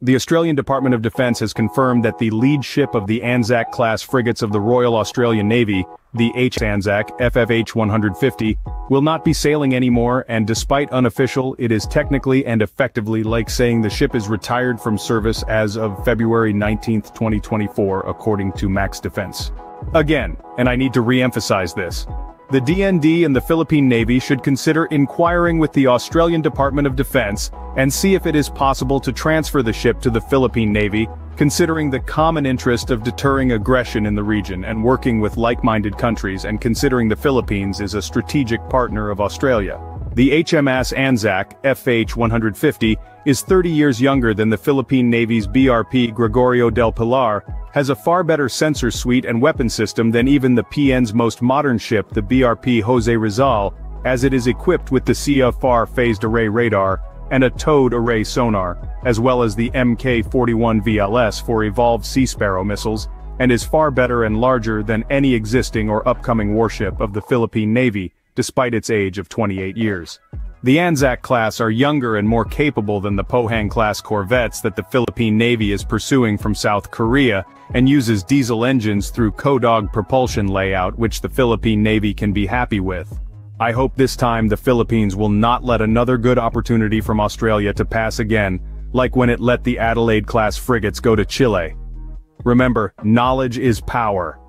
The Australian Department of Defence has confirmed that the lead ship of the Anzac-class frigates of the Royal Australian Navy, the H. Anzac FFH 150, will not be sailing anymore and despite unofficial it is technically and effectively like saying the ship is retired from service as of February 19, 2024 according to Max Defense. Again, and I need to re-emphasize this, the DND and the Philippine Navy should consider inquiring with the Australian Department of Defense and see if it is possible to transfer the ship to the Philippine Navy, considering the common interest of deterring aggression in the region and working with like-minded countries and considering the Philippines is a strategic partner of Australia. The HMAS Anzac, FH-150, is 30 years younger than the Philippine Navy's BRP Gregorio del Pilar, has a far better sensor suite and weapon system than even the PN's most modern ship the BRP Jose Rizal, as it is equipped with the CEAFAR phased array radar, and a towed array sonar, as well as the Mk-41 VLS for evolved Sea Sparrow missiles, and is far better and larger than any existing or upcoming warship of the Philippine Navy, despite its age of 28 years. The Anzac class are younger and more capable than the Pohang-class corvettes that the Philippine Navy is pursuing from South Korea, and uses diesel engines through Codog propulsion layout which the Philippine Navy can be happy with. I hope this time the Philippines will not let another good opportunity from Australia to pass again, like when it let the Adelaide-class frigates go to Chile. Remember, knowledge is power.